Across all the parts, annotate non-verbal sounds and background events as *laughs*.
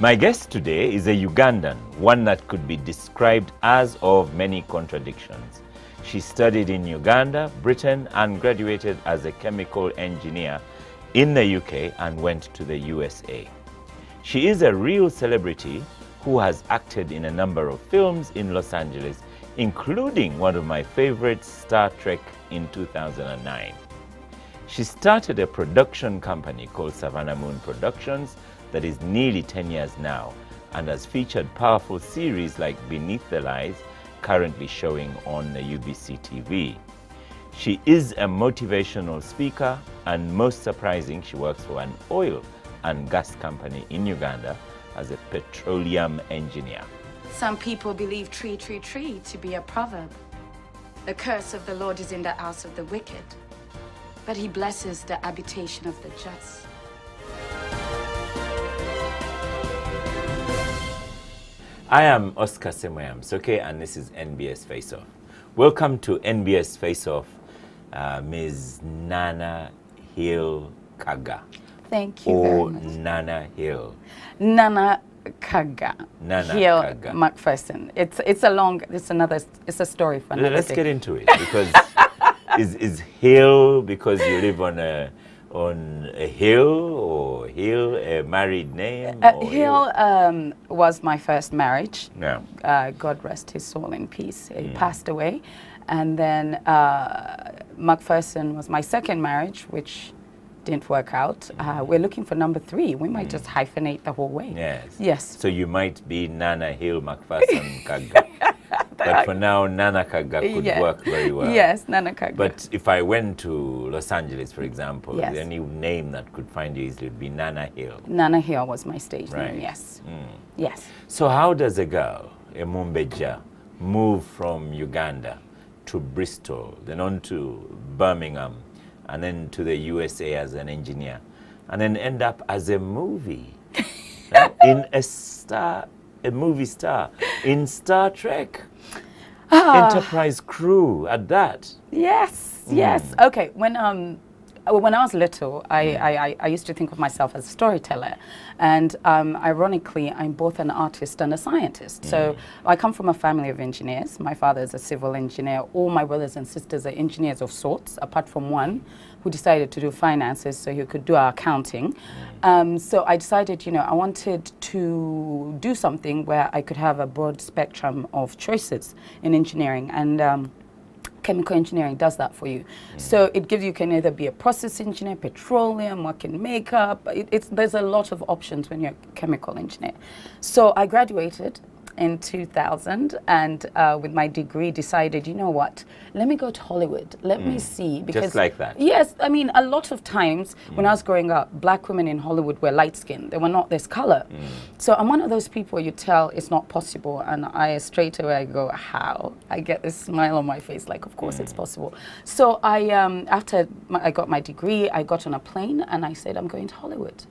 My guest today is a Ugandan, one that could be described as of many contradictions. She studied in Uganda, Britain, and graduated as a chemical engineer in the UK and went to the USA. She is a real celebrity who has acted in a number of films in Los Angeles, including one of my favorites, Star Trek in 2009. She started a production company called Savannah Moon Productions that is nearly 10 years now and has featured powerful series like Beneath the Lies, currently showing on the UBC TV. She is a motivational speaker and most surprising, she works for an oil and gas company in Uganda as a petroleum engineer. Some people believe tree, tree, tree to be a proverb. The curse of the Lord is in the house of the wicked but he blesses the habitation of the just. I am Oscar Semoyam Soke, and this is NBS Face Off. Welcome to NBS Face Off, uh, Ms. Nana Hill Kagga. Thank you or much. Nana Hill. Nana Kagga. Nana Hill Kagga. McPherson. It's it's a long. It's another. It's a story for another. Let's day. get into it because *laughs* is is hill because you live on a on a hill or hill a married name? Uh, Hill um, was my first marriage. Yeah. Uh, God rest his soul in peace. He Mm. passed away, and then uh, McPherson was my second marriage, which didn't work out. Uh, we're looking for number three. We might just hyphenate the whole way. Mm. Yes. Yes. So you might be Nana Hill McPherson Kagga. *laughs* but for now, Nana Kagga could Yeah. work very well. Yes, Nana Kagga. But if I went to Los Angeles, for example, Yes. the only name that could find you easily would be Nana Hill. Nana Hill was my stage Right. name. Yes. Mm. Yes. So how does a girl, a Mumbeja, move from Uganda to Bristol, then on to Birmingham, and then to the USA as an engineer, and then end up as a movie *laughs* in a star, a movie star in Star Trek. Enterprise crew at that. Yes, Mm. yes. Okay, when um, when I was little, I, Mm. I, I, I used to think of myself as a storyteller, and um, ironically, I'm both an artist and a scientist. Mm. So I come from a family of engineers. My father is a civil engineer. All my brothers and sisters are engineers of sorts, apart from one who decided to do finances so he could do our accounting. Um, so I decided, you know, I wanted to do something where I could have a broad spectrum of choices in engineering, and um, chemical engineering does that for you. Mm. So it gives you can either be a process engineer, petroleum, work in makeup. It, it's, there's a lot of options when you're a chemical engineer. So I graduated in 2000 and uh, with my degree decided, you know what, let me go to Hollywood. Let me see. Because like that? Yes, I mean, a lot of times when I was growing up, black women in Hollywood were light skinned. They were not this color. So I'm one of those people you tell it's not possible, and I straight away I go, how? I get this smile on my face, like, of course it's possible. So I, um, after my, I got my degree, I got on a plane and I said, I'm going to Hollywood.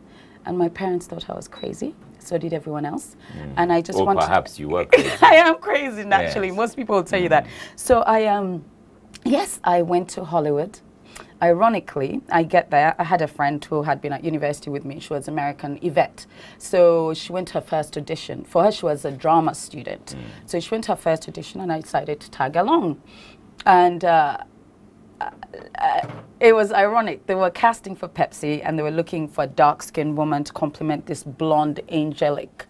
And my parents thought I was crazy. So did everyone else. And I just Or wanted. perhaps you were *laughs* crazy. I am crazy naturally. Yes. Most people will tell you that. So I um yes, I went to Hollywood. Ironically, I get there. I had a friend who had been at university with me. She was American Yvette. So she went to her first audition. For her, she was a drama student. So she went to her first audition, and I decided to tag along. And uh, it was ironic. They were casting for Pepsi and they were looking for a dark skinned woman to complement this blonde, angelic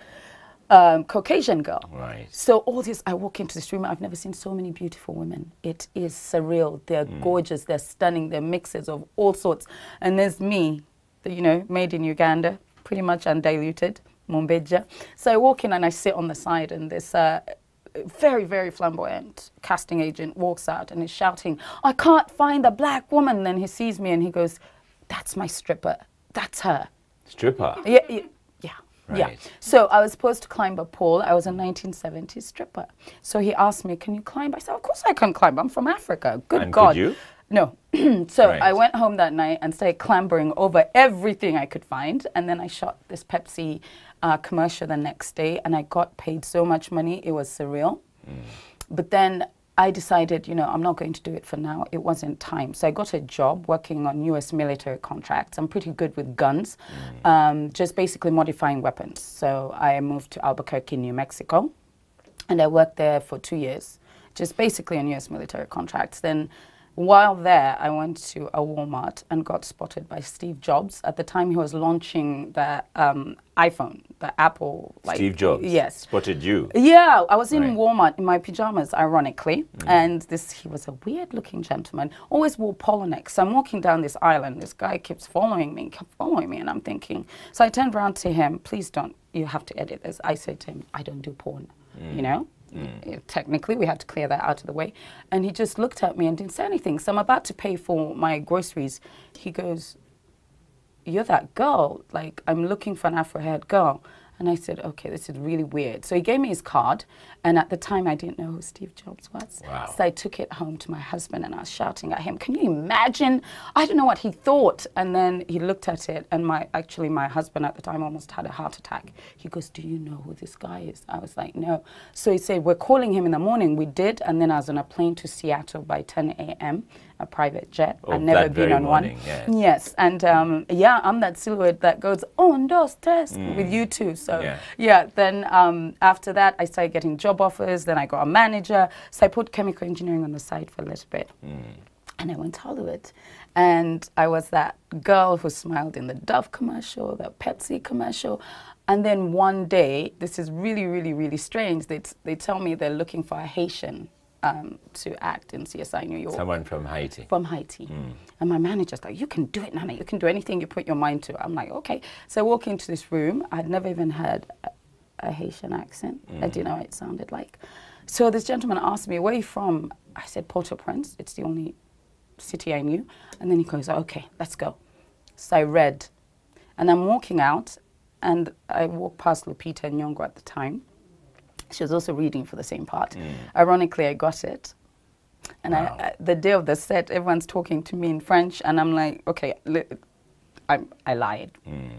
um, Caucasian girl. Right. So, all this, I walk into this room, I've never seen so many beautiful women. It is surreal. They're gorgeous, they're stunning, they're mixes of all sorts. And there's me, the, you know, made in Uganda, pretty much undiluted, Mumbeja. So, I walk in and I sit on the side, and this uh, very, very flamboyant casting agent walks out and is shouting, I can't find a black woman. Then he sees me and he goes, That's my stripper. That's her. Stripper. Yeah, yeah, yeah. yeah. Right. So I was supposed to climb a pole. I was a 1970s stripper. So he asked me, "Can you climb?" I said, "Of course I can climb. I'm from Africa. Good And could God." you? No. *clears throat* so Right. I went home that night and started clambering over everything I could find, and then I shot this Pepsi uh, commercial the next day, and I got paid so much money. It was surreal. Mm. But then I decided, you know, I'm not going to do it for now. It wasn't time. So I got a job working on US military contracts. I'm pretty good with guns, um, just basically modifying weapons. So I moved to Albuquerque, New Mexico, and I worked there for two years, just basically on US military contracts. Then while there, I went to a Walmart and got spotted by Steve Jobs. At the time, he was launching the um, iPhone, the Apple. Like, Steve Jobs Yes. spotted you. Yeah, I was in Right. Walmart in my pajamas, ironically, and this he was a weird-looking gentleman. Always wore polo necks. So I'm walking down this island. This guy keeps following me, kept following me, and I'm thinking. So I turned around to him. Please don't. You have to edit this. I said to him, I don't do porn. You know. Uh, Technically, we had to clear that out of the way. And he just looked at me and didn't say anything. So I'm about to pay for my groceries. He goes, you're that girl. Like, I'm looking for an Afro haired girl. And I said, okay, this is really weird. So he gave me his card. And at the time, I didn't know who Steve Jobs was. Wow. So I took it home to my husband and I was shouting at him, can you imagine? I don't know what he thought. And then he looked at it. And my actually, my husband at the time almost had a heart attack. He goes, do you know who this guy is? I was like, no. So he said, we're calling him in the morning. We did. And then I was on a plane to Seattle by 10 a.m., a private jet. Oh, I've never been on morning, one. yes. Yes, and um, yeah, I'm that silhouette that goes on dos tres with U2. So Mm. Yeah. yeah, then um, after that, I started getting job offers. Then I got a manager. So I put chemical engineering on the side for a little bit, Mm. and I went to Hollywood. And I was that girl who smiled in the Dove commercial, the Pepsi commercial. And then one day, this is really, really, really strange. They, t- they tell me they're looking for a Haitian um, to act in CSI New York Someone from Haiti. from Haiti. And my manager's like, you can do it, Nana. You can do anything you put your mind to. I'm like, okay. So I walk into this room. I'd never even heard a, a Haitian accent. I didn't know what it sounded like. So this gentleman asked me, where are you from? I said, Port-au-Prince. It's the only city I knew. And then he goes, okay, let's go. So I read. And I'm walking out, and I walked past Lupita and Nyong'o at the time. *laughs* She was also reading for the same part. Ironically, I got it. And Wow. I, I, the day of the set, everyone's talking to me in French, and I'm like, okay, I'm, I lied.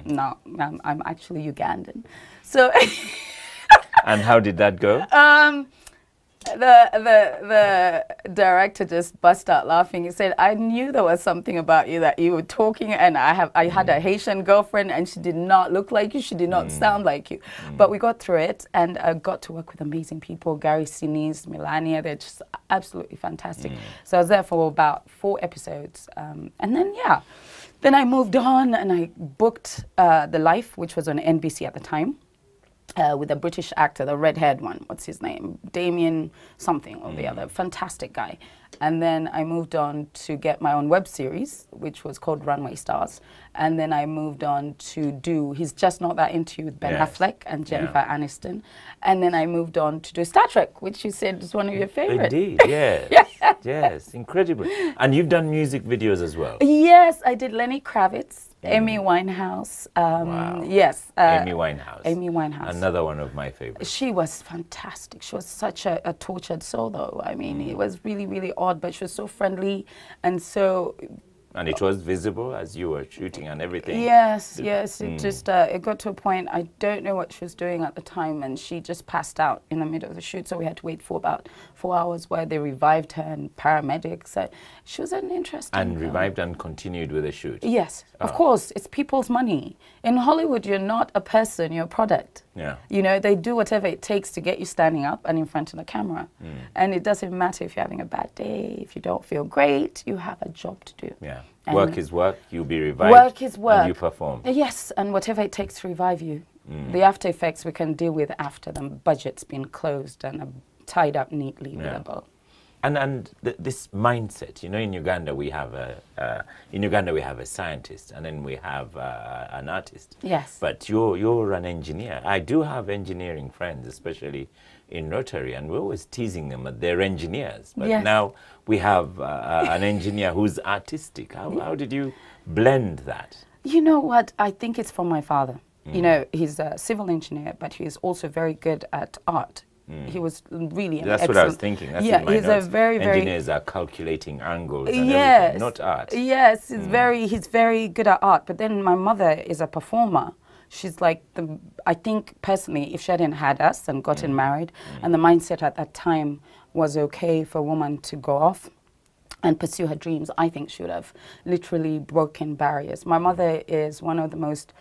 No, I'm, I'm actually Ugandan. So *laughs* And how did that go? um, the, the, the director just bust out laughing. He said, I knew there was something about you that you were talking, and I, have, I had a Haitian girlfriend, and she did not look like you. She did not sound like you. But we got through it, and I got to work with amazing people Gary Sinise, Melina. They're just absolutely fantastic. So I was there for about four episodes. Um, and then, yeah, then I moved on and I booked uh, The Life, which was on NBC at the time uh, with a British actor, the red-haired one. What's his name? Damian something or the other. Fantastic guy. And then I moved on to get my own web series, which was called Runway Stars. And then I moved on to do He's Just Not That Into You with Ben Yes. Affleck and Yeah. Jennifer Aniston. And then I moved on to do Star Trek, which you said is one of your favorites. Indeed, *laughs* yes. yes, incredible. And you've done music videos as well. Yes, I did Lenny Kravitz, Amy Winehouse. Um, Wow. Yes. uh, Amy Winehouse. Amy Winehouse. Another one of my favorites. She was fantastic. She was such a, a tortured soul, though. I mean, it was really, really odd, but she was so friendly and so. And it was visible as you were shooting and everything. Yes, yes. It just uh, it got to a point. I don't know what she was doing at the time, and she just passed out in the middle of the shoot. So we had to wait for about four hours, where they revived her and paramedics. Uh, she was an interesting. And um, revived and continued with the shoot. Yes, of course. It's people's money. In Hollywood, you're not a person, you're a product. Yeah. You know, they do whatever it takes to get you standing up and in front of the camera. Mm. And it doesn't matter if you're having a bad day, if you don't feel great, you have a job to do. Yeah. And- work is work. You'll be revived. Work is work. And you perform. Yes, and whatever it takes to revive you. Mm. The after effects we can deal with after the budget's been closed and uh, tied up neatly with Yeah. a bow. And and th- this mindset, you know, in Uganda we have a uh, in Uganda we have a scientist, and then we have uh, an artist. Yes. But you're you're an engineer. I do have engineering friends, especially in Rotary, and we're always teasing them that they're engineers. But Yes. now we have uh, an engineer who's artistic. How how did you blend that? You know what? I think it's from my father. Mm. You know, he's a civil engineer, but he's also very good at art. He was really Mm. That's what I was thinking. That's yeah, he's notes. a very, very Engineers are calculating angles and yes, everything, not art. Mm. Yes, he's very he's very good at art. But then my mother is a performer, she's like the. I think personally, if she hadn't had us and gotten Mm. married, and the mindset at that time was okay for a woman to go off and pursue her dreams, I think she would have literally broken barriers. My mother is one of the most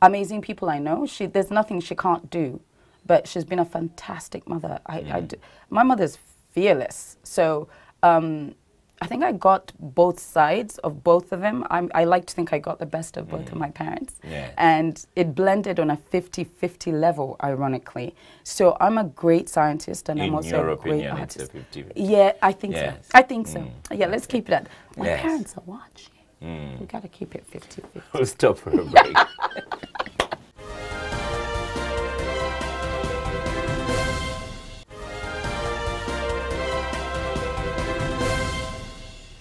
amazing people I know. She there's nothing she can't do, but she's been a fantastic mother. I, my mother's fearless. So um, I think I got both sides of both of them. I'm, I like to think I got the best of both of mm. my parents. Yes. And it blended on a 50-50 level, ironically. So I'm a great scientist and I'm also a great a artist. 50-50. Yeah, I think Yes. so. I think so. Mm. Yeah, let's keep it at. My Yes. parents are watching. Mm. We got to keep it 50-50. We'll stop for a break. *laughs*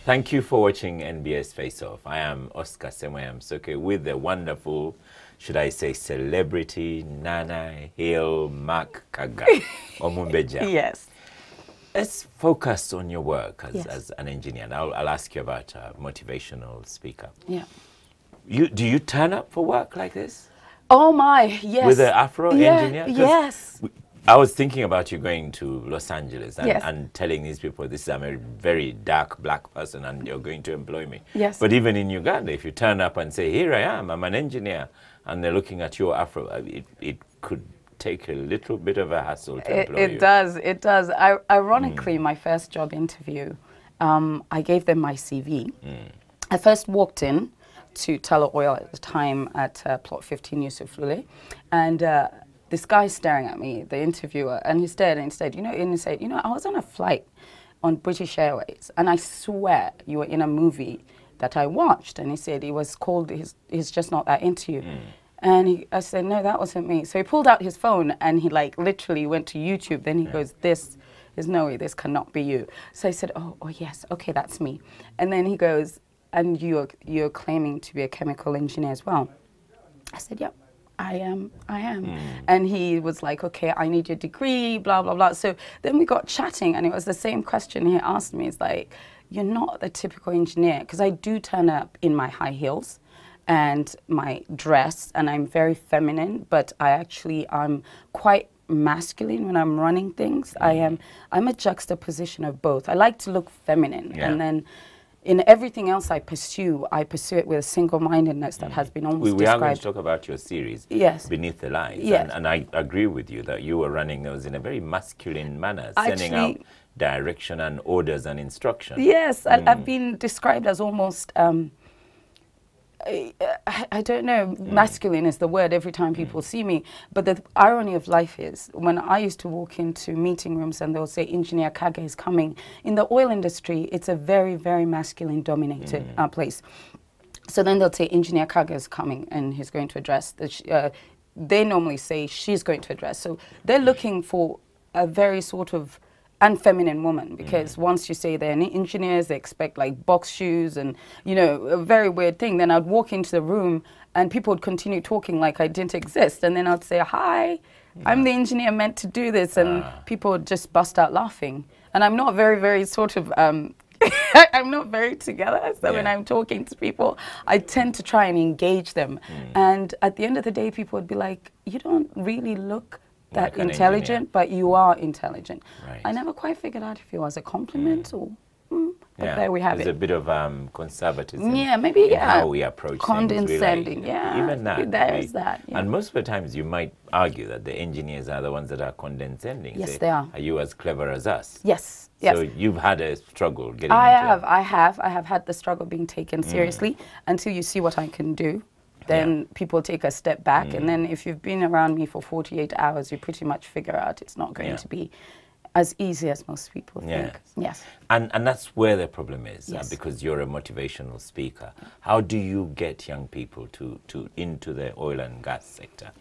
Thank you for watching NBS Face Off. I am Oscar Semoyam Soke with the wonderful, should I say, celebrity Nana Hill Mark Kagga *laughs* Omumbeja. Yes. Let's focus on your work as, Yes. as an engineer. And I'll, I'll ask you about a motivational speaker. Yeah. You, do you turn up for work like this? Oh my, yes. with an Afro Yeah, engineer? Yes. I was thinking about you going to Los Angeles and, Yes. and telling these people this is I'm a very dark black person and you're going to employ me. Yes. But even in Uganda, if you turn up and say, Here I am, I'm an engineer, and they're looking at your Afro, uh, it, it could take a little bit of a hassle to It, employ it you. does. It does. I, Mm. ironically, my first job interview, um, I gave them my CV. Mm. I first walked in to Tullow Oil at the time at uh, Plot 15 Yusuf Lule, and uh, this guy staring at me, the interviewer, and he stared and he said, you know, and he said, you know, I was on a flight on British Airways, and I swear you were in a movie that I watched, and he said he was called He's, he's Just Not That Into You. Mm. And he, I said, no, that wasn't me. So he pulled out his phone and he like literally went to YouTube. Then he goes, this is no way, this cannot be you. So I said, oh, oh yes, okay, that's me. And then he goes, and you're, you're claiming to be a chemical engineer as well. I said, yep. I am, I am. Hmm. And he was like, okay, I need your degree, blah, blah, blah. So then we got chatting, and it was the same question he asked me. It's like, you're not the typical engineer, because I do turn up in my high heels and my dress, and I'm very feminine, but I actually I'm quite masculine when I'm running things. I hmm. am, I'm a juxtaposition of both. I like to look feminine, Yeah. and then in everything else I pursue, I pursue it with a single-mindedness that has been almost We, we are going to talk about your series, Yes. Beneath the Lies. Yes. And, and I agree with you that you were running those in a very masculine manner, sending out direction and orders and instruction. Yes, I, I've been described as almost. Um, I, I- don't know, masculine is the word every time people see me. But the irony of life is when I used to walk into meeting rooms and they'll say, Engineer Kage is coming. In the oil industry, it's a very, very masculine dominated uh, place. So then they'll say, Engineer Kage is coming and he's going to address. The sh- uh, they normally say she's going to address. So they're looking for a very sort of unfeminine woman mm. because once you say they're engineers, they expect like box shoes and, you know, a very weird thing. Then I'd walk into the room and people would continue talking like I didn't exist. And then I'd say, hi, I'm the engineer meant to do this. And ah. people would just bust out laughing. And I'm not very, very sort of, um, *laughs* I'm not very together. So when I'm talking to people, I tend to try and engage them. Mm. And at the end of the day, people would be like, you don't really look that Like intelligent, but you are intelligent. Right. I never quite figured out if it was a compliment or, mm, but Yeah, there we have it. There's it. a bit of um, conservatism. Yeah, maybe, in yeah. How we approach Condescending, things. we yeah. Even that. There's we- that, yeah. And most of the times you might argue that the engineers are the ones that are condescending. Yes, Say, they are. Are you as clever as us? yes, yes. So you've had a struggle getting I have, I have, I have had the struggle being taken seriously until you see what I can do. Then people take a step back, and then if you've been around me for 48 hours, you pretty much figure out it's not going Yeah. to be as easy as most people Yeah. think. Yes. And, and that's where the problem is, uh, because you're a motivational speaker. How do you get young people to, to into the oil and gas sector?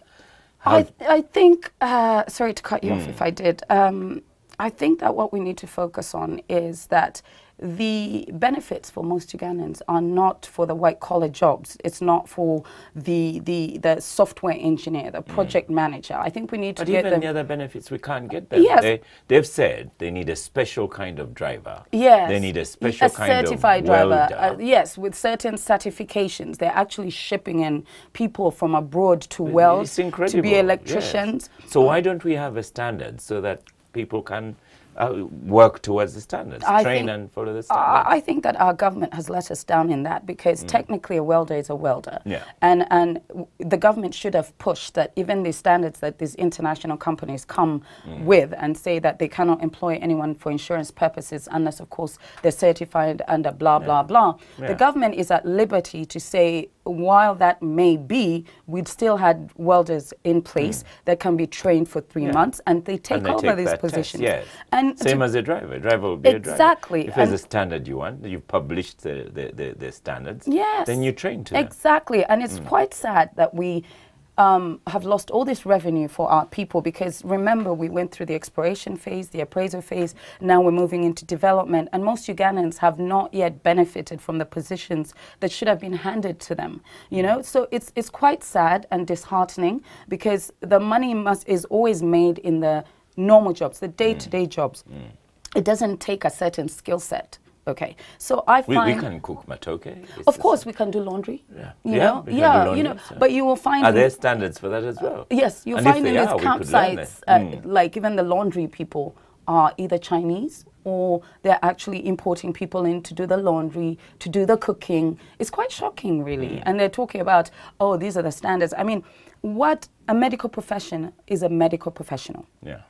How, I, I think, uh, sorry to cut you off if I did. Um, I think that what we need to focus on is that the benefits for most Ugandans are not for the white collar jobs. It's not for the the, the software engineer, the project manager. I think we need to But get even them. the other benefits, we can't get them. Yes. They, they've said they need a special kind of driver. Yes. They need a special a kind certified of driver. uh, yes, with certain certifications. They're actually shipping in people from abroad to weld, to be electricians. Yes. So why don't we have a standard so that people can uh, work towards the standards, I train and follow the standards? I I think that our government has let us down in that because technically a welder is a welder. Mm. Yeah. And, and the government should have pushed that even the standards that these international companies come Mm. with and say that they cannot employ anyone for insurance purposes unless, of course, they're certified under blah, blah, blah. Yeah. The government is at liberty to say, while that may be, we'd still had welders in place that can be trained for three Mm. Yeah. months and they take and they over take these that test, positions. yes. And Same as a driver. A driver will be a driver. Exactly. If there's a standard you want, you've published the, the, the, the standards, Yes. then you train to them. Exactly. And it's Mm. quite sad that we um, have lost all this revenue for our people because remember, we went through the exploration phase, the appraisal phase, now we're moving into development. And most Ugandans have not yet benefited from the positions that should have been handed to them. You know, so it's, it's quite sad and disheartening because the money must, is always made in the normal jobs, the day to day jobs. It doesn't take a certain skill set. Okay, so I We, find we can cook matoke. Of course, we can do laundry. Yeah. You Yeah, know, we yeah, laundry, you know. so- But you will find Are there standards for that as well? yes, you And find in these are, we could learn campsites, uh, Mm. like even the laundry people are either Chinese or they're actually importing people in to do the laundry, to do the cooking. It's quite shocking, really. Mm. And they're talking about, oh, these are the standards. I mean, what a medical profession is a medical professional. Yeah.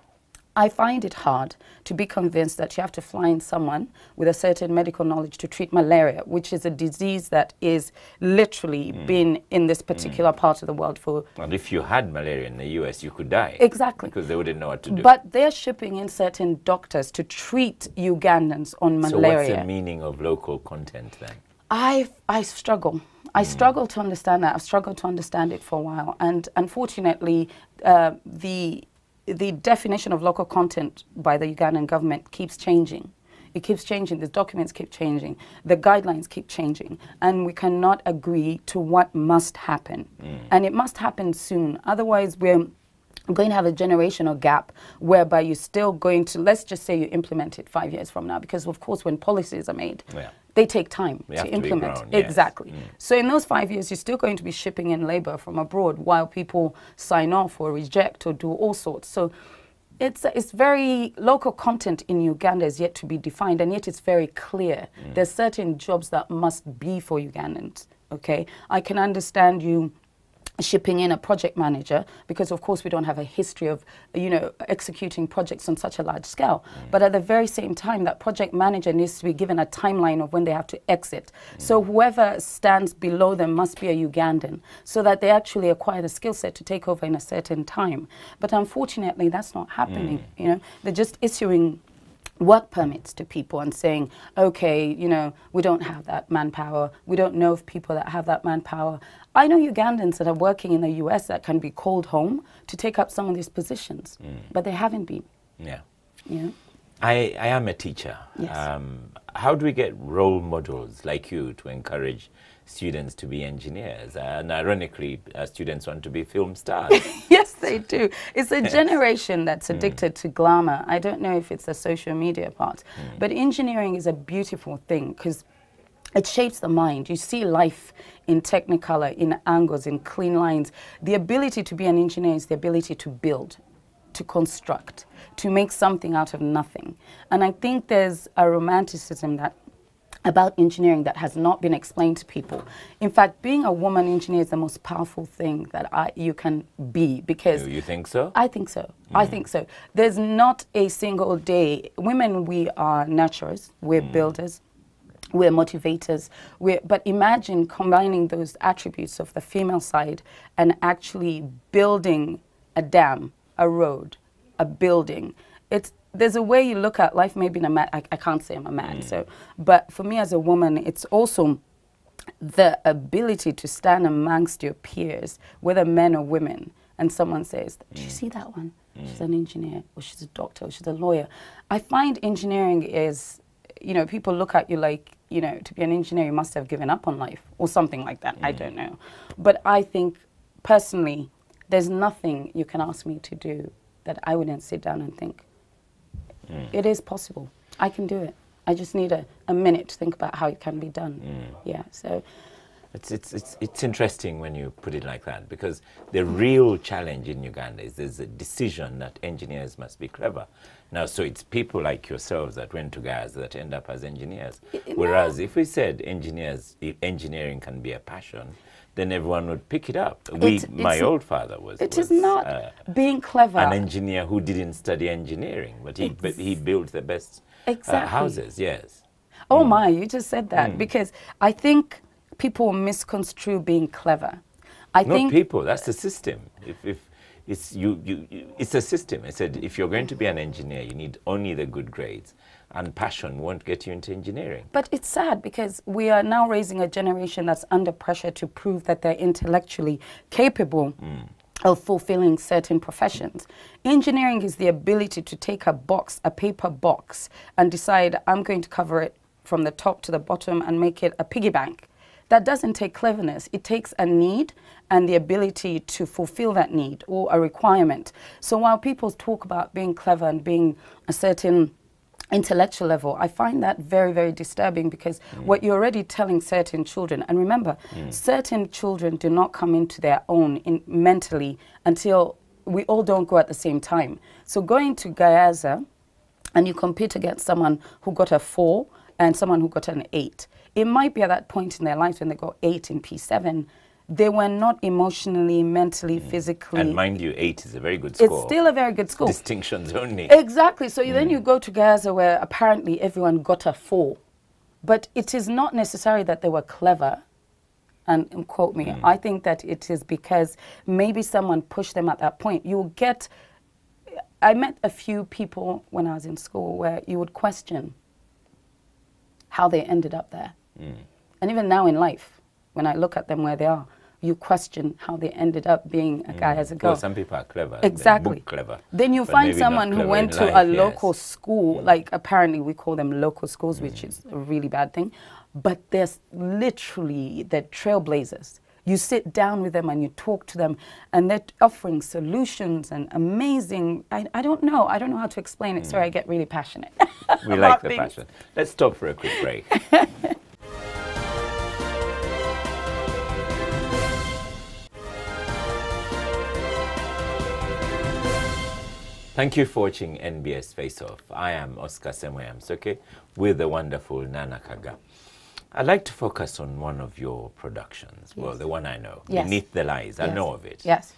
I find it hard to be convinced that you have to find someone with a certain medical knowledge to treat malaria, which is a disease that is literally Mm. been in this particular part of the world for. And if you had malaria in the US, you could die. Exactly. Because they wouldn't know what to do. But they're shipping in certain doctors to treat Ugandans on malaria. so what's the meaning of local content then? I I struggle. I struggle to understand that. I've struggled to understand it for a while, and unfortunately, uh, the the definition of local content by the Ugandan government keeps changing. It keeps changing. The documents keep changing. The guidelines keep changing, and we cannot agree to what must happen, mm. and it must happen soon. Otherwise, we're going to have a generational gap whereby you're still going to let's just say you implement it five years from now because of course when policies are made Yeah. they take time They to have to be implement. grown, yes. Exactly. Mm. So in those five years, you're still going to be shipping in labor from abroad while people sign off or reject or do all sorts. So it's it's very local content in Uganda is yet to be defined, and yet it's very clear. Mm. There's certain jobs that must be for Ugandans. Okay, I can understand you shipping in a project manager because of course we don't have a history of you know executing projects on such a large scale. Mm. But at the very same time that project manager needs to be given a timeline of when they have to exit. Mm. So whoever stands below them must be a ugandan so that they actually acquire the skill set to take over in a certain time. But unfortunately that's not happening mm. you know. They're just issuing work permits to people and saying, okay, you know, we don't have that manpower. We don't know of people that have that manpower. I know Ugandans that are working in the US that can be called home to take up some of these positions, but they haven't been, Yeah. Yeah. I, I am a teacher. Yes. Um, how do we get role models like you to encourage students to be engineers? And ironically, uh, students want to be film stars. *laughs* yes, they do. It's a generation that's mm. addicted to glamour. I don't know if it's the social media part, mm. but engineering is a beautiful thing because it shapes the mind. You see life in technicolor, in angles, in clean lines. The ability to be an engineer is the ability to build, to construct, to make something out of nothing. And I think there's a romanticism that about engineering that has not been explained to people. In fact, being a woman engineer is the most powerful thing that I, you can be because Do you think so? I think so. I think so. There's not a single day. Women, we are nurturers, we're hmm. builders, we're motivators. We're, but imagine combining those attributes of the female side and actually building a dam, a road, a building. It's there's a way you look at life. Maybe in a man, I, I can't say I'm a man. Mm. So, but for me as a woman, it's also the ability to stand amongst your peers, whether men or women, and someone says, "Do you mm. see that one? Mm. She's an engineer, or she's a doctor, or she's a lawyer." I find engineering is you know, people look at you like, you know, to be an engineer, you must have given up on life or something like that. I don't know. But I think personally, there's nothing you can ask me to do that I wouldn't sit down and think, Mm. it is possible. I can do it. I just need a, a minute to think about how it can be done. Mm. Yeah. So, It's, it's, it's, it's interesting when you put it like that because the real challenge in Uganda is there's a decision that engineers must be clever. Now, so it's people like yourselves that went to Gayaza that end up as engineers. Whereas if we said engineers, if engineering can be a passion, then everyone would pick it up. We, It's- my old father was, it was is not uh, being clever. an engineer who didn't study engineering, but he, but he built the best uh, houses, yes. Oh my, you just said that because I think people misconstrue being clever. I Not think people, that's the system. If, if it's, you, you, you, it's a system. I said if you're going to be an engineer, you need only the good grades, and passion won't get you into engineering. But it's sad because we are now raising a generation that's under pressure to prove that they're intellectually capable mm. of fulfilling certain professions. Engineering is the ability to take a box, a paper box, and decide I'm going to cover it from the top to the bottom and make it a piggy bank. That doesn't take cleverness. It takes a need and the ability to fulfill that need or a requirement. So while people talk about being clever and being a certain intellectual level, I find that very, very disturbing because mm. what you're already telling certain children, and remember, mm. certain children do not come into their own in, mentally until we all don't go at the same time. So going to Gayaza and you compete against someone who got a four and someone who got an eight, it might be at that point in their lives when they got eight in P7, they were not emotionally, mentally, mm. physically. And mind you, eight is a very good score. it's still a very good school. Distinctions only. Exactly. So you then mm. you go to Gayaza where apparently everyone got a four, but it is not necessary that they were clever. And, and quote me, mm. I think that it is because maybe someone pushed them at that point. You will get. I met a few people when I was in school where you would question how they ended up there, and even now in life, when I look at them where they are, you question how they ended up being a guy mm. as a girl. Well, some people are clever. Exactly. clever. Then you find someone who went to life, a yes. local school, mm. like apparently we call them local schools, which mm. is a really bad thing. But there's literally they're trailblazers. You sit down with them and you talk to them, and they're offering solutions and amazing. I, I don't know. I don't know how to explain it. Sorry, I get really passionate. We like *laughs* the things. passion. Let's stop for a quick break. *laughs* Thank you for watching NBS Face Off. I am Oscar Semoyamsoke with the wonderful Nana Kagga. I'd like to focus on one of your productions. Well, the one I know, Yes. Beneath the Lies. I know of it. Yes.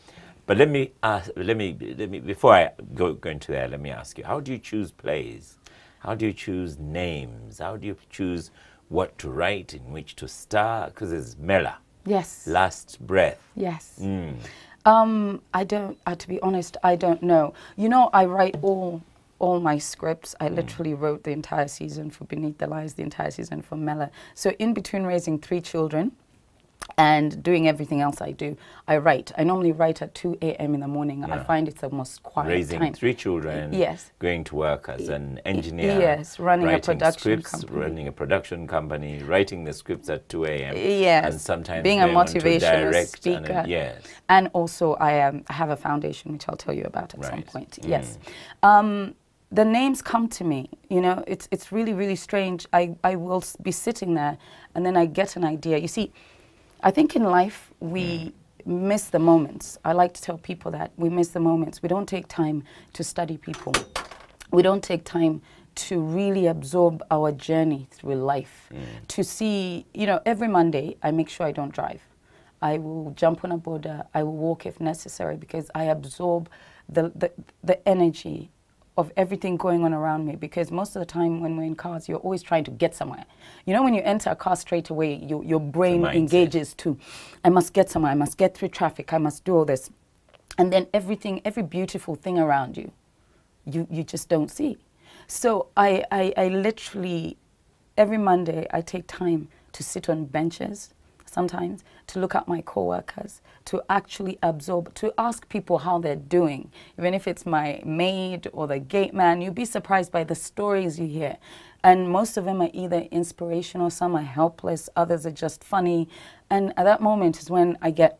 But let me ask, let me, let me, before I go, go into there, let me ask you, how do you choose plays? How do you choose names? How do you choose what to write, in which to star? Because it's Mela, Yes. Last Breath. Yes. Mm. Um, I don't. Uh, to be honest, I don't know. You know, I write all all my scripts. I literally wrote the entire season for Beneath the Lies, the entire season for Mela. So in between raising three children and doing everything else I do, I write. I normally write at 2 a.m. in the morning. I find it's the most quiet Raising time. three children, Yes. going to work as an engineer, yes, running a production scripts, company. running a production company, writing the scripts at 2 a.m. Yes, and sometimes being a motivational direct and, speaker. yes, And also, I um, I have a foundation which I'll tell you about at some point. Mm. Yes, um, the names come to me. You know, it's it's really really strange. I I will be sitting there, and then I get an idea. You see, I think in life we. Miss the moments. I like to tell people that we miss the moments. We don't take time to study people. We don't take time to really absorb our journey through life. Mm. To see, you know, every Monday I make sure I don't drive. I will jump on a boda. I will walk if necessary because I absorb the, the, the energy of everything going on around me because most of the time when we're in cars, you're always trying to get somewhere. You know, when you enter a car straight away, you, your brain engages to, I must get somewhere, I must get through traffic, I must do all this. And then everything, every beautiful thing around you, you, you just don't see. So I, I, I literally, every Monday, I take time to sit on benches, sometimes to look at my coworkers, to actually absorb, to ask people how they're doing. Even if it's my maid or the gate man, you'd be surprised by the stories you hear. And most of them are either inspirational, some are helpless, others are just funny. And at that moment is when I get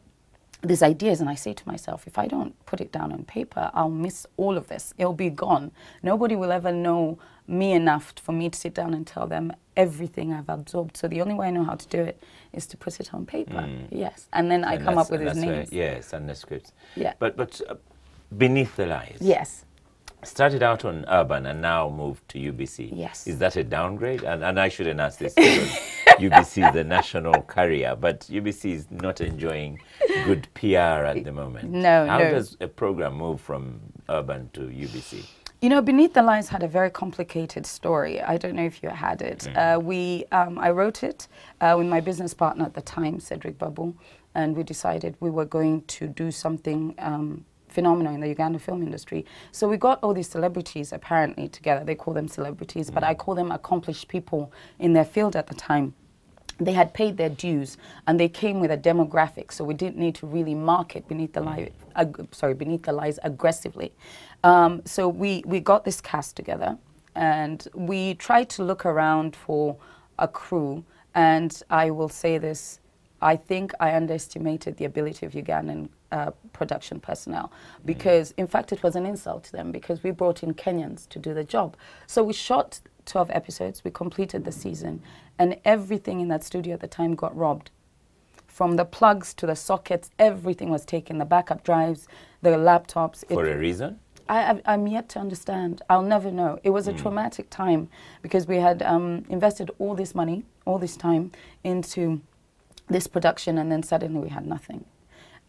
these ideas and I say to myself, if I don't put it down on paper, I'll miss all of this. It'll be gone. Nobody will ever know me enough for me to sit down and tell them everything I've absorbed. So the only way I know how to do it is to put it on paper. Yes. And then I And come up with his where- names. yes, and the scripts. Yeah. But but uh, beneath the lies. Yes. Started out on urban and now moved to UBC. Yes. Is that a downgrade? And, and I shouldn't ask this *laughs* because UBC is the national carrier, but UBC is not enjoying good PR at the moment. No, How no. does a program move from urban to UBC? You know, Beneath the Lies had a very complicated story. I don't know if you had it. Uh, we, um, I wrote it uh, with my business partner at the time, Cedric Babu, and we decided we were going to do something um, phenomenal in the Uganda film industry. So we got all these celebrities apparently together. They call them celebrities, but I call them accomplished people in their field at the time they had paid their dues and they came with a demographic so we didn't need to really market beneath the lies sorry beneath the lies aggressively um, so we we got this cast together and we tried to look around for a crew and i will say this I think I underestimated the ability of Ugandan uh, production personnel because, in fact, it was an insult to them because we brought in Kenyans to do the job. So we shot 12 episodes, we completed the season, and everything in that studio at the time got robbed. From the plugs to the sockets, everything was taken the backup drives, the laptops. It- For a reason? I, I'm yet to understand. I'll never know. It was a traumatic time because we had um, invested all this money, all this time into this production, and then suddenly we had nothing.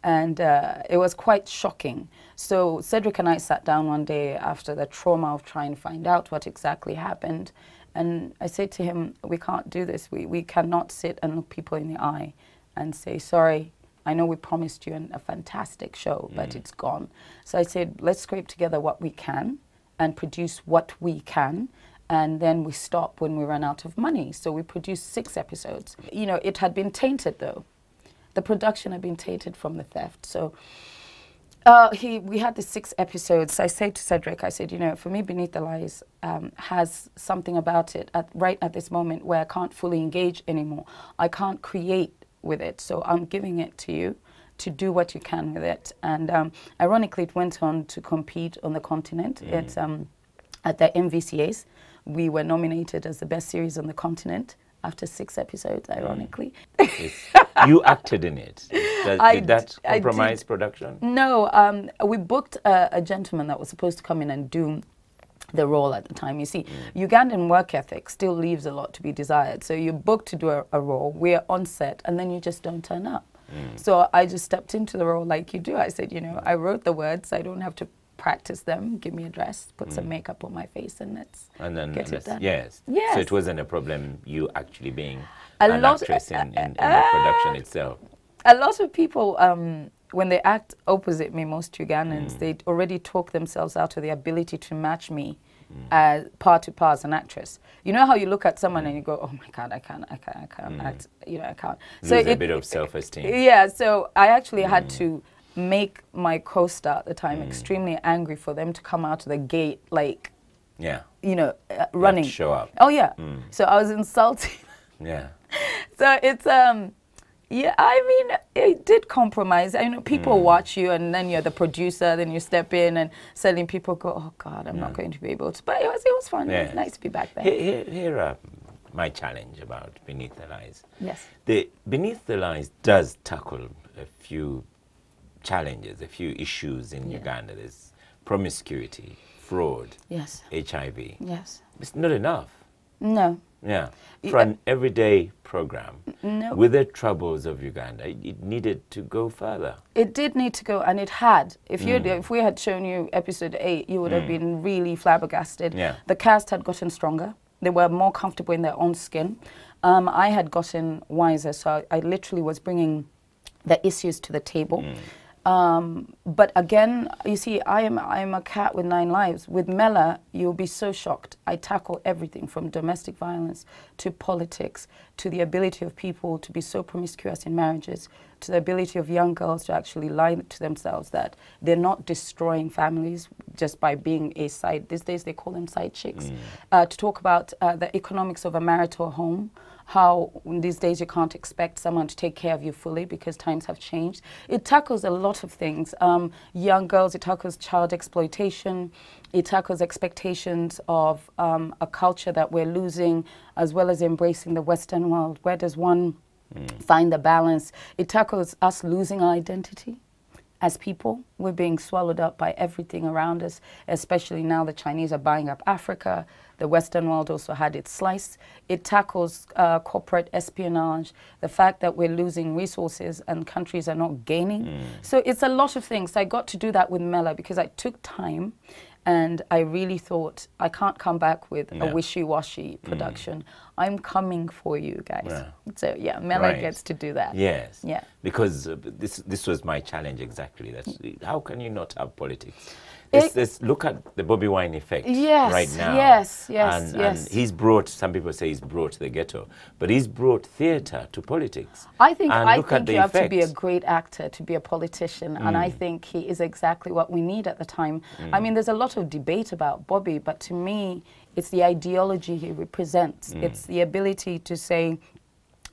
And uh, it was quite shocking. So Cedric and I sat down one day after the trauma of trying to find out what exactly happened. And I said to him, We can't do this. We, we cannot sit and look people in the eye and say, Sorry, I know we promised you an, a fantastic show, but it's gone. So I said, let's scrape together what we can and produce what we can. And then we stop when we run out of money. So we produced six episodes. You know, it had been tainted though. The production had been tainted from the theft. So uh, he, we had the six episodes. I said to Cedric, I said, you know, for me, Beneath the Lies um, has something about it at, right at this moment where I can't fully engage anymore. I can't create with it. So I'm giving it to you to do what you can with it. And um, ironically, it went on to compete on the continent. It's um, at the MVCAs. We were nominated as the best series on the continent after six episodes, ironically. Yes. you acted in it. That, I did that compromise did. production? No, um, we booked a, a gentleman that was supposed to come in and do the role at the time. You see, Ugandan work ethic still leaves a lot to be desired. So you're booked to do a, a role, we're on set, and then you just don't turn up. So I just stepped into the role like you do. I said, you know, I wrote the words, I don't have to practice them. Give me a dress, put some makeup on my face, and let's And then, get and it done. yes. So it wasn't a problem you actually being A an lot- actress in, in, in the *laughs* production itself. a lot of people um, when they act opposite me most ugandans Mm. they already talk themselves out of the ability to match me Mm. as par to par as an actress you know how you look at someone and you go oh my god i can't i can't i can't act you know i can't Mm. Lose a bit of self-esteem. yeah so i actually had Mm. to make my co-star at the time extremely angry for them to come out of the gate like Yeah. you know uh, running show up. oh yeah Mm. so i was insulting Yeah. *laughs* so it's um yeah i mean it did compromise i know people Mm. watch you and then you're the producer then you step in and suddenly people go oh god i'm not going to be able to but it was it was fun it was nice to be back there Here, here, here are my challenge about Beneath the Lies. yes The Beneath the Lies does tackle a few challenges, a few issues in Yeah. Uganda. There's promiscuity, fraud, yes HIV. yes It's not enough. no Yeah. For an everyday program no with the troubles of Uganda, it, needed to go further. it did need to go and it had if you Mm. if we had shown you episode 8 you would have been really flabbergasted Yeah. the cast had gotten stronger they were more comfortable in their own skin um, i had gotten wiser so I, I literally was bringing the issues to the table Um, but again, you see, I am I am a cat with nine lives. With Mela, you'll be so shocked. I tackle everything from domestic violence to politics to the ability of people to be so promiscuous in marriages to the ability of young girls to actually lie to themselves that they're not destroying families just by being a side. These days they call them side chicks. Uh, to talk about uh, the economics of a marital home how these days you can't expect someone to take care of you fully because times have changed. It tackles a lot of things. Um, young girls, it tackles child exploitation, it tackles expectations of um, a culture that we're losing, as well as embracing the Western world. Where does one find the balance? It tackles us losing our identity as people. We're being swallowed up by everything around us, especially now the Chinese are buying up Africa. The Western world also had its slice. It tackles uh, corporate espionage, the fact that we're losing resources and countries are not gaining. So it's a lot of things. I got to do that with Mela because I took time and I really thought I can't come back with Yeah. a wishy-washy production. I'm coming for you guys. Yeah. So yeah, Mela Right. gets to do that. Yes. Yeah. Because uh, this this was my challenge exactly. That's how can you not have politics? It- Let's, let's look at the Bobby Wine effect Yes, right now. yes, yes, and, yes. And he's brought. Some people say he's brought the ghetto, but he's brought theatre to politics. I think And I think you have to be a. Mm. great actor to be a politician, and I think he is exactly what we need at the time. I mean, there's a lot of debate about Bobby, but to me, it's the ideology he represents. Mm. It's the ability to say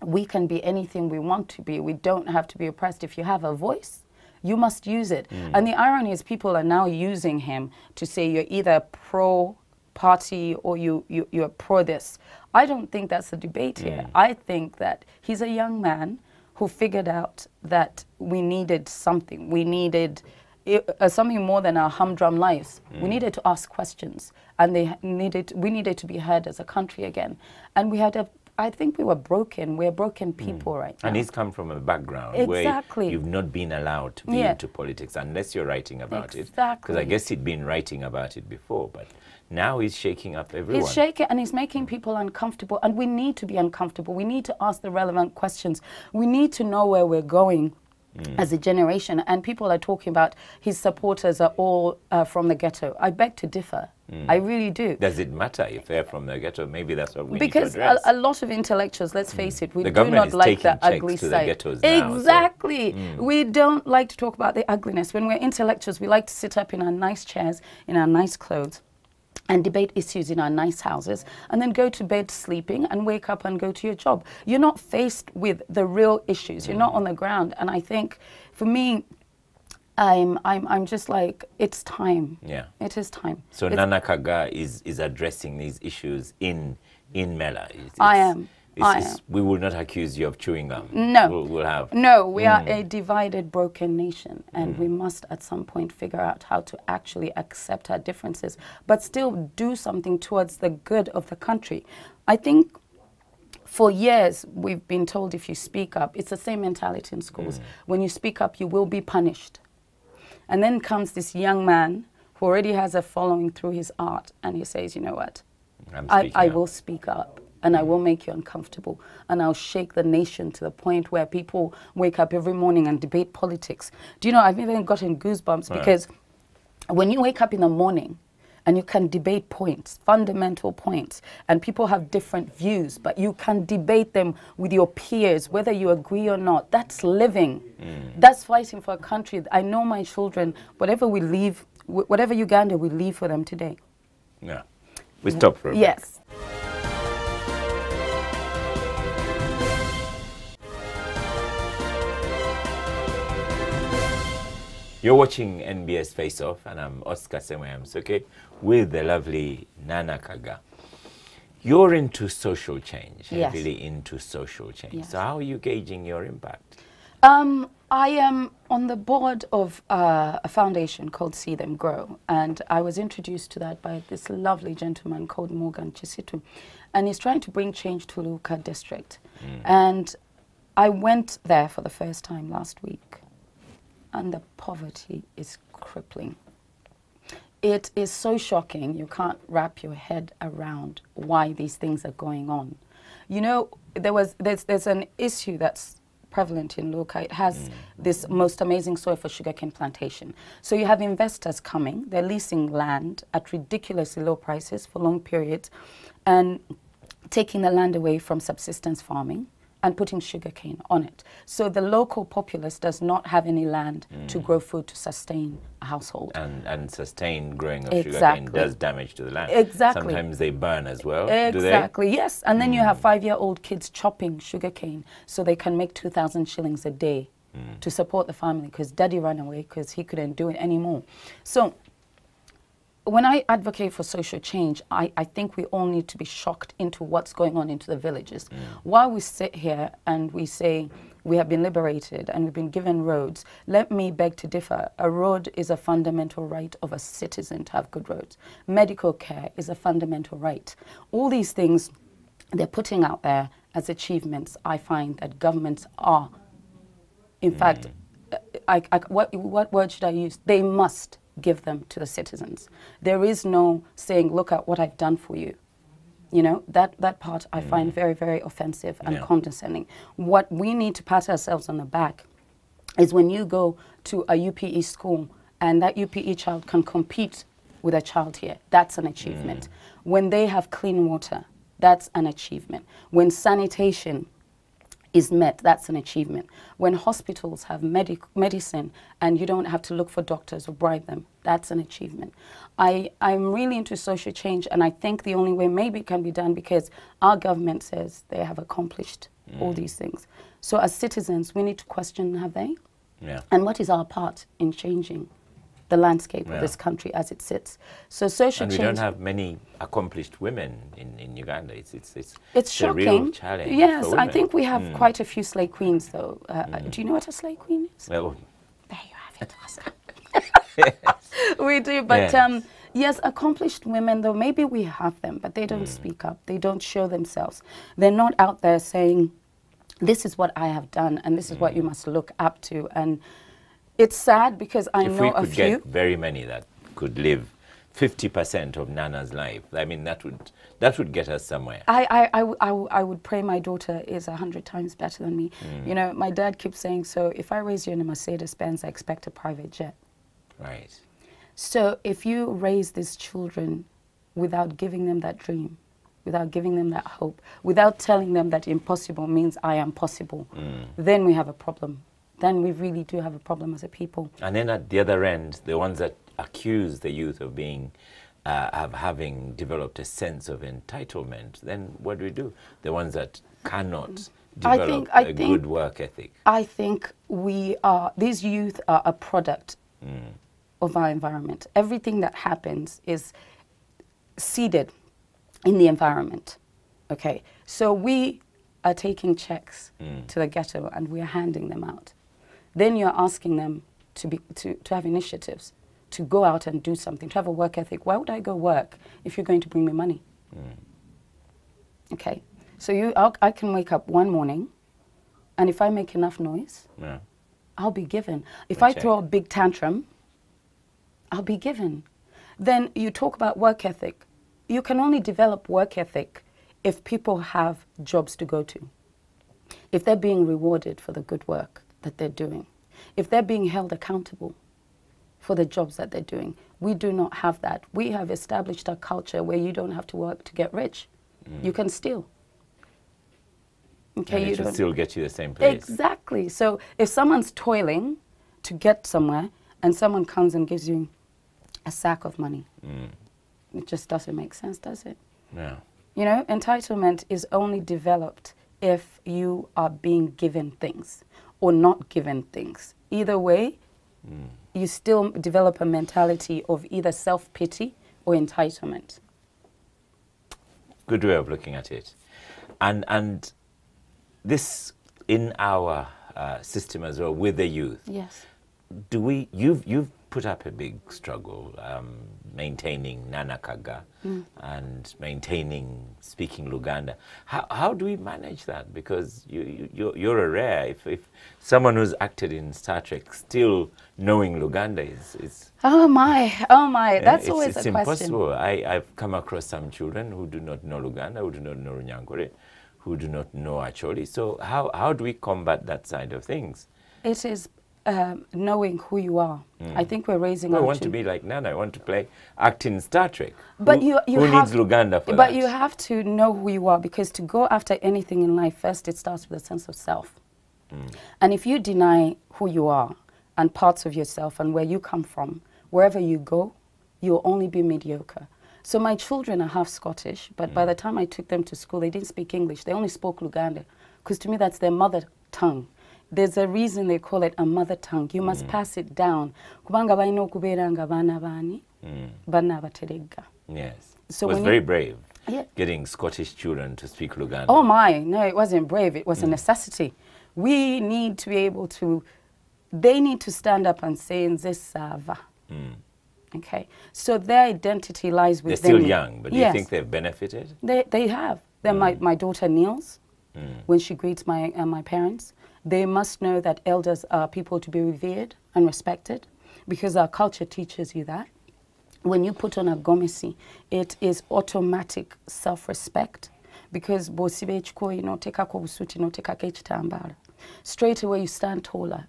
we can be anything we want to be. We don't have to be oppressed. If you have a voice, you must use it. Mm. And the irony is, people are now using him to say you're either pro party or you, you, you're pro this. I don't think that's the debate here. I think that he's a young man who figured out that we needed something. We needed i- uh, something more than our humdrum lives. We needed to ask questions, and they needed. We needed to be heard as a country again. And we had a. I think we were broken. We're broken hmm. people right now. And he's come from a background Exactly. where you've not been allowed to be Yeah. into politics unless you're writing about it. Exactly. Because I guess he'd been writing about it before, but now he's shaking up everyone. He's shaking and he's making people uncomfortable. And we need to be uncomfortable. We need to ask the relevant questions. We need to know where we're going. Mm. As a generation, and people are talking about his supporters are all uh, from the ghetto. I beg to differ. Mm. I really do. Does it matter if they're from the ghetto? Maybe that's what we because need to a, address. a lot of intellectuals, let's mm. face it, we The do not like the ugly side. now, so- exactly. We don't like to talk about the ugliness. When we're intellectuals, we like to sit up in our nice chairs, in our nice clothes. And debate issues in our nice houses, and then go to bed sleeping and wake up and go to your job. You're not faced with the real issues. You're Mm. not on the ground. And I think, for me, I'm, I'm, I'm just like, it's time. Yeah. It is time. So It's- Nana Kagga is, is addressing these issues in in Mela. It's- I it's- am. I We will not accuse you of chewing gum. No. We'll, we'll have. No, we are Mm. a divided, broken nation, and we must at some point figure out how to actually accept our differences, but still do something towards the good of the country. I think for years we've been told if you speak up, it's the same mentality in schools. Mm. When you speak up, you will be punished. And then comes this young man who already has a following through his art, and he says, you know what? I, I will speak up and I will make you uncomfortable and I'll shake the nation to the point where people wake up every morning and debate politics. Do you know, I've even gotten goosebumps Right. because when you wake up in the morning and you can debate points, fundamental points, and people have different views, but you can debate them with your peers, whether you agree or not. That's living. Mm. That's fighting for a country. I know my children, whatever we leave, whatever Uganda we leave for them today. Yeah. We stop for a. Yes. You're watching NBS Face Off, and I'm Oscar okay. with the lovely Nana Kagga. You're into social change, Yes. heavily into social change. Yes. So, how are you gauging your impact? Um, I am on the board of uh, a foundation called See Them Grow, and I was introduced to that by this lovely gentleman called Morgan Chisitu, and he's trying to bring change to Luuka district. And I went there for the first time last week, and the poverty is crippling. It is so shocking, you can't wrap your head around why these things are going on. You know, there was, there's, there's an issue that's prevalent in Luuka. It has mm. this most amazing soil for sugarcane plantation. So you have investors coming, they're leasing land at ridiculously low prices for long periods and taking the land away from subsistence farming and putting sugarcane on it. So the local populace does not have any land to grow food to sustain a household. And, and sustained growing of sugarcane Exactly. does damage to the land. Exactly. Sometimes they burn as well. Do they? Mm. Exactly, yes. And then you have five year old kids chopping sugarcane so they can make 2,000 shillings a day Mm. to support the family because daddy ran away because he couldn't do it anymore. So when I advocate for social change, I, I think we all need to be shocked into what's going on into the villages. While we sit here and we say we have been liberated and we've been given roads, let me beg to differ. A road is a fundamental right of a citizen to have good roads. Medical care is a fundamental right. All these things they're putting out there as achievements, I find that governments are in fact, uh, I, I, what, what word should I use? They must give them to the citizens. There is no saying, look at what I've done for you. You know, that, that part I find mm. very, very offensive and Yeah. condescending. What we need to pat ourselves on the back is when you go to a UPE school and that UPE child can compete with a child here, that's an achievement. Mm. When they have clean water, that's an achievement. When sanitation is met, that's an achievement. When hospitals have medic- medicine and you don't have to look for doctors or bribe them, that's an achievement. I, I'm really into social change, and I think the only way maybe it can be done because our government says they have accomplished all mm. these things. So, as citizens, we need to question have they? Yeah. And what is our part in changing the landscape Yeah. of this country as it sits? So, social And we change. don't have many accomplished women in, in Uganda. It's, it's, it's, It's a real challenge. Yes, I. Mm. think we have quite a few slay queens, though. Uh, uh, Do you know what a slay queen is? Well, There you have it, *laughs* *laughs* we do, but Yes. um, yes, accomplished women, though, maybe we have them, but they Mm. don't speak up. They don't show themselves. They're not out there saying, this is what I have done, and this is what Mm. you must look up to. And it's sad because I if know we could get very many that could live 50% of Nana's life, I mean, that would, that would get us somewhere. I I I would pray my daughter is a hundred times better than me. Mm. You know, my dad keeps saying, so if I raise you in a Mercedes Benz, I expect a private jet. Right. So if you raise these children without giving them that dream, without giving them that hope, without telling them that impossible means I am possible, then we have a problem. Then we really do have a problem as a people. And then at the other end, the ones that accuse the youth of being, uh, of having developed a sense of entitlement, then what do we do? The ones that cannot I develop think- I a think- good work ethic. I think we are, these youth are a product of our environment. Everything that happens is seeded in the environment. Okay, so we are taking checks to the ghetto and we are handing them out. Then you're asking them to, be, to, to have initiatives, to go out and do something, to have a work ethic. Why would I go work if you're going to bring me money? Mm. Okay, so you, I'll, I can wake up one morning and if I make enough noise, Yeah. I'll be given. If I check. throw a big tantrum, I'll be given. Then you talk about work ethic. You can only develop work ethic if people have jobs to go to, if they're being rewarded for the good work that they're doing, if they're being held accountable for the jobs that they're doing. We do not have that. We have established a culture where you don't have to work to get rich. You mm. can steal. Okay, and you can still get you the same place. Exactly. So if someone's toiling to get somewhere and someone comes and gives you a sack of money, mm. it just doesn't make sense, does it? Yeah. You know, entitlement is only developed if you are being given things or not given things. Either way, you still develop a mentality of either self pity or entitlement. good way of looking at it. And and this in our uh, system as well with the youth. Yes. Do we? You've you've put up a big struggle um, maintaining Nana Kagga and maintaining speaking Luganda. How how do we manage that? Because you, you you're, a rare. If if someone who's acted in Star Trek still knowing Luganda is is Oh my, oh my, that's it's, always it's a question. impossible. I, I've come across some children who do not know Luganda, who do not know Runyankore, who do not know Acholi. So how, how do we combat that side of things? It is um, knowing who you are. Hmm. I think we're raising I want to be like Nana. I want to play act in Star Trek. But who, you, you who have, needs Luganda for But that? you have to know who you are because to go after anything in life, first it starts with a sense of self. Hmm. And if you deny who you are and parts of yourself and where you come from, wherever you go, you'll only be mediocre. So my children are half Scottish, but by hmm. the time I took them to school, they didn't speak English. They only spoke Luganda because to me that's their mother tongue. There's a reason they call it a mother tongue. You must mm. pass it down. Kubanga balina okubeera nga baana baani, mm. baana abateregga. Yes. So it was very you- brave Yeah. getting Scottish children to speak Luganda. Oh my, no, it wasn't brave. It was a mm. necessity. We need to be able to, they need to stand up and say, Nze sava. Okay. So their identity lies within. They're still young, but do yes. you think they've benefited? They, they have. Then my, my daughter kneels when she greets my, uh, my parents. They must know that elders are people to be revered and respected because our culture teaches you that. When you put on a gomesi, it is automatic self-respect because bw'osiba ekikooyi n'oteekako obusuuti n'oteekako ekitambaala straight away you stand taller.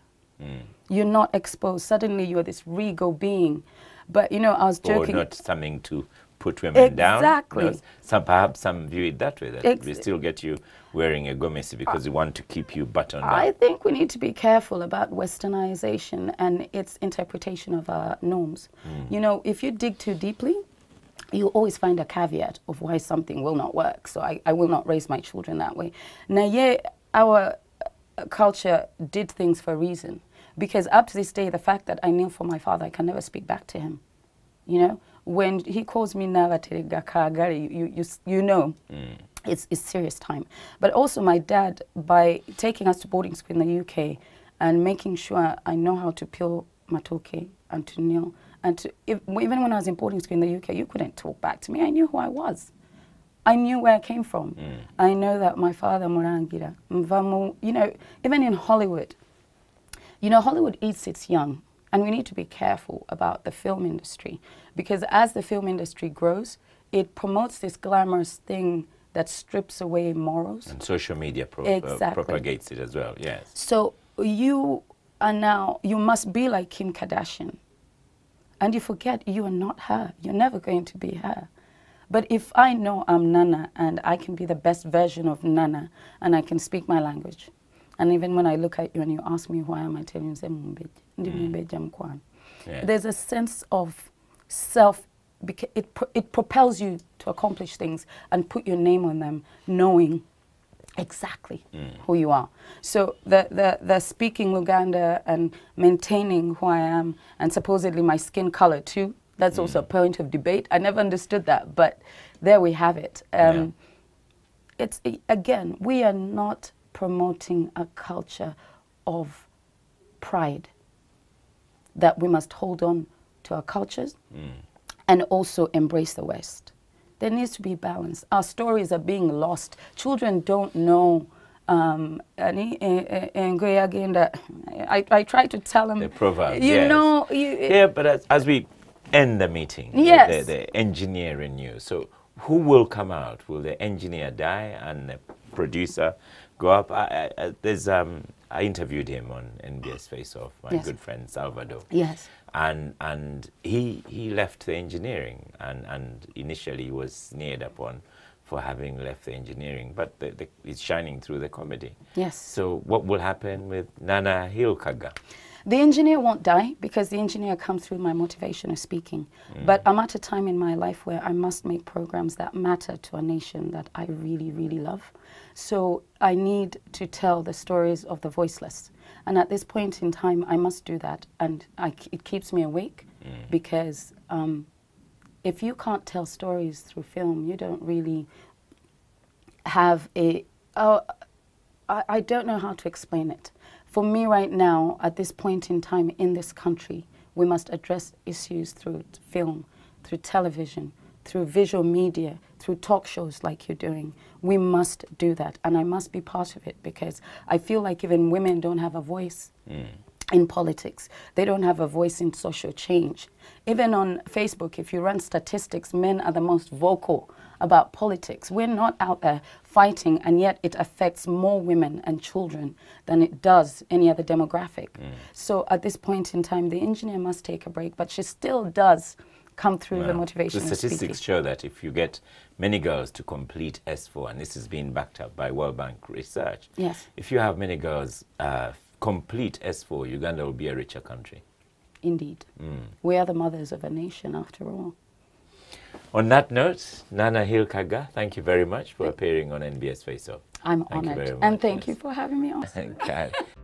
You're not exposed. Suddenly you're this regal being. But you know, I was joking. Or not something to put women down? Exactly. No, some, perhaps some view it that way, that Ex- we still get you wearing a gomesi because we want to keep you buttoned up. I up. think we need to be careful about westernization and its interpretation of our norms. You know, if you dig too deeply, you always find a caveat of why something will not work. So I, I will not raise my children that way. Now, yeah, our uh, culture did things for a reason. Because up to this day, the fact that I kneel for my father, I can never speak back to him. You know, when he calls me Navaterega Kagari, you, you, you, know mm. it's, it's serious time. But also, my dad, by taking us to boarding school in the UK and making sure I know how to peel matoke and to kneel, and to, if, even when I was in boarding school in the UK, you couldn't talk back to me. I knew who I was. I knew where I came from. Mm. I know that my father, Murangira, Mvamu, you know, even in Hollywood, you know, Hollywood eats its young, and we need to be careful about the film industry because as the film industry grows, it promotes this glamorous thing that strips away morals. And social media pro- uh, propagates it as well, yes. So you are now, you must be like Kim Kardashian. And you forget you are not her. You're never going to be her. But if I know I'm Nana and I can be the best version of Nana and I can speak my language, and even when I look at you and you ask me why am, I tell you, "Nze Mumbeji, ndi mm. Mumbeji Mkwana." Yeah. There's a sense of self, it, it propels you to accomplish things and put your name on them, knowing exactly mm. who you are. So the, the, the speaking Luganda and maintaining who I am and supposedly my skin color too, that's also mm. a point of debate. I never understood that, but there we have it. Um, It's again, we are not promoting a culture of pride that we must hold on to our cultures and also embrace the West. There needs to be balance. Our stories are being lost. Children don't know. Um, eh, eh, eh, agenda. I, I try to tell them. The proverbs, You yes. know, you, Yeah, but as, as we end the meeting, the- Yes. the, the engineer in you, so who will come out? Will the engineer die and the producer go up? I, I, there's, um, I interviewed him on NBS Face Off, my Yes. good friend Salvado. Yes. And, and he, he left the engineering and, and initially was sneered upon for having left the engineering, but the, the, it's shining through the comedy. Yes. So what will happen with Nana Hilkaga? The engineer won't die because the engineer comes through my motivation of speaking. But I'm at a time in my life where I must make programs that matter to a nation that I really, really love. So I need to tell the stories of the voiceless. And at this point in time, I must do that. And I, it keeps me awake because um, if you can't tell stories through film, you don't really have a. Oh, I, I don't know how to explain it. For me, right now, at this point in time in this country, we must address issues through film, through television, through visual media, through talk shows like you're doing. We must do that, and I must be part of it because I feel like even women don't have a voice. Mm. in politics. They don't have a voice in social change. Even on Facebook, if you run statistics, men are the most vocal about politics. We're not out there fighting, and yet it affects more women and children than it does any other demographic. Mm. So at this point in time, the engineer must take a break, but she still does come through the motivation The statistics show that if you get many girls to complete S4, and this is being backed up by World Bank research, Yes. if you have many girls uh, complete S4, Uganda will be a richer country. Indeed. Mm. We are the mothers of a nation, after all. On that note, Nana Hilkaga, thank you very much for appearing on NBS Face Off. I'm Thank honored. And thank yes. you for having me on. *laughs*